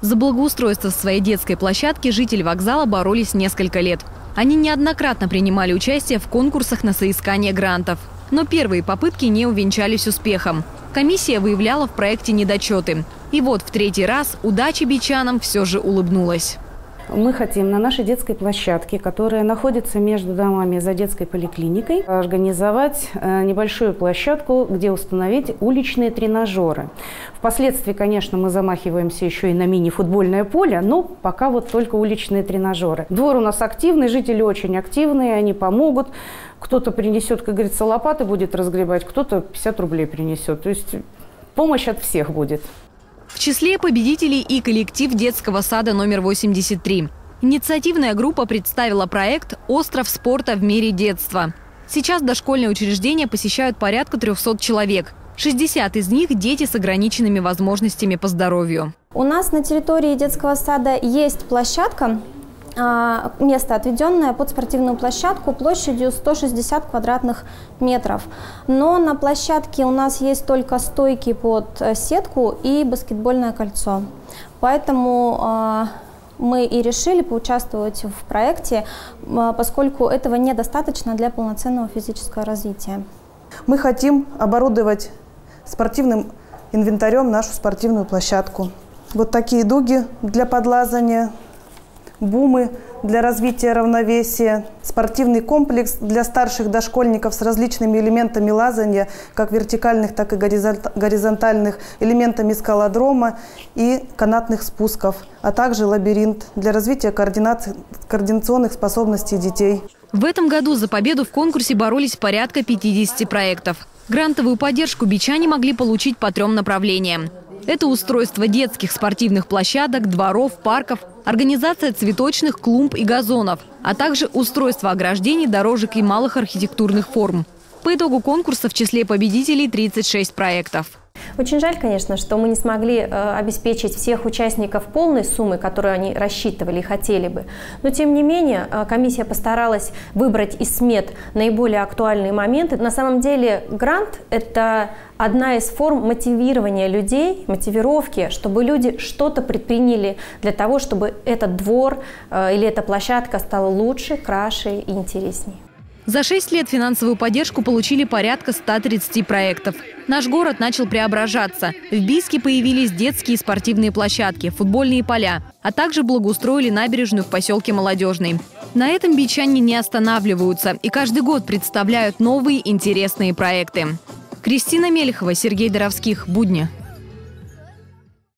За благоустройство своей детской площадки жители вокзала боролись несколько лет. Они неоднократно принимали участие в конкурсах на соискание грантов. Но первые попытки не увенчались успехом. Комиссия выявляла в проекте недочеты. И вот в третий раз удачи бичанам все же улыбнулась. Мы хотим на нашей детской площадке, которая находится между домами за детской поликлиникой, организовать э, небольшую площадку, где установить уличные тренажеры. Впоследствии, конечно, мы замахиваемся еще и на мини-футбольное поле, но пока вот только уличные тренажеры. Двор у нас активный, жители очень активные, они помогут. Кто-то принесет, как говорится, лопаты будет разгребать, кто-то 50 рублей принесет. То есть помощь от всех будет. В числе победителей и коллектив детского сада номер 83. Инициативная группа представила проект «Остров спорта в мире детства». Сейчас дошкольное учреждение посещают порядка 300 человек. 60 из них – дети с ограниченными возможностями по здоровью. У нас на территории детского сада есть площадка, место, отведенное под спортивную площадку площадью 160 квадратных метров. Но на площадке у нас есть только стойки под э, сетку и баскетбольное кольцо. Поэтому а, мы и решили поучаствовать в проекте, а, поскольку этого недостаточно для полноценного физического развития. Мы хотим оборудовать спортивным инвентарем нашу спортивную площадку. Вот такие дуги для подлазания – бумы для развития равновесия, спортивный комплекс для старших дошкольников с различными элементами лазания, как вертикальных, так и горизонтальных, элементами скалодрома и канатных спусков, а также лабиринт для развития координационных способностей детей. В этом году за победу в конкурсе боролись порядка 50 проектов. Грантовую поддержку бичане могли получить по трем направлениям. Это устройство детских спортивных площадок, дворов, парков, организация цветочных клумб и газонов, а также устройство ограждений, дорожек и малых архитектурных форм. По итогу конкурса в числе победителей 36 проектов. Очень жаль, конечно, что мы не смогли э, обеспечить всех участников полной суммы, которую они рассчитывали и хотели бы. Но, тем не менее, э, комиссия постаралась выбрать из смет наиболее актуальные моменты. На самом деле, грант – это одна из форм мотивирования людей, мотивировки, чтобы люди что-то предприняли для того, чтобы этот двор э, или эта площадка стала лучше, краше и интереснее. За шесть лет финансовую поддержку получили порядка 130 проектов. Наш город начал преображаться. В Бийске появились детские и спортивные площадки, футбольные поля, а также благоустроили набережную в поселке Молодежный. На этом бичане не останавливаются и каждый год представляют новые интересные проекты. Кристина Мельхова, Сергей Доровских. Будни.